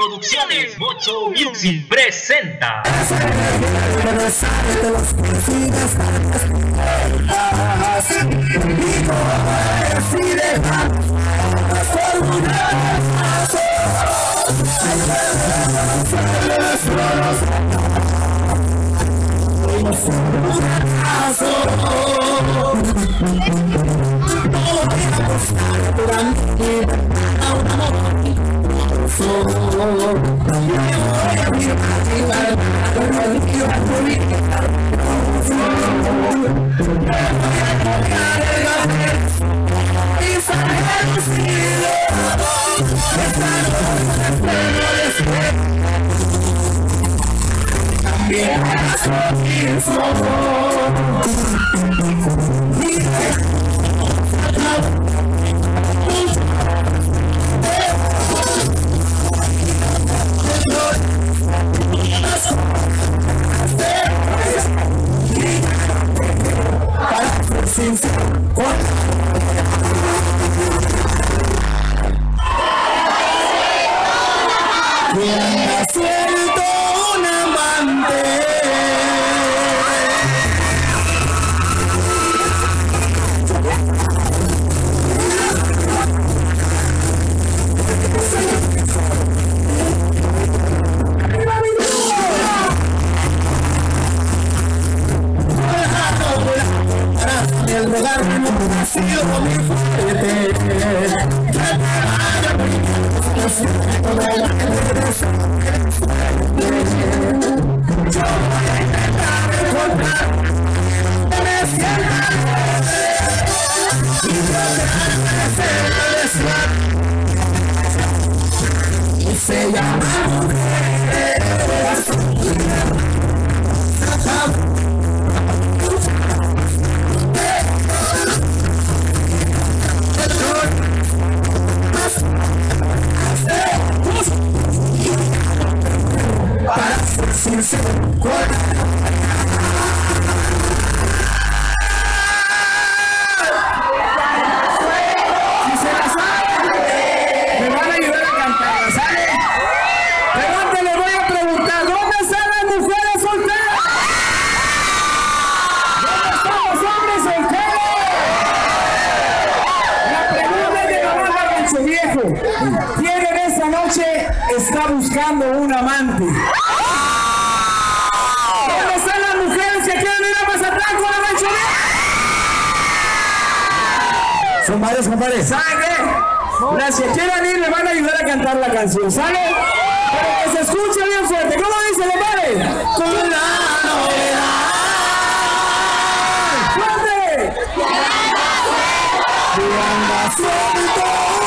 Producciones Mocho Music presenta. Yeah, I'm so beautiful. 心放宽。一起走好。Say I'm en esta noche está buscando un amante? Son varios, compadre. ¿Saben? Las que quieran ir le van a ayudar a cantar la canción, ¿sale? Que se escuche bien fuerte. ¿Cómo dice, compadre? Con la novedad. ¡Fuerte! Y anda suelto.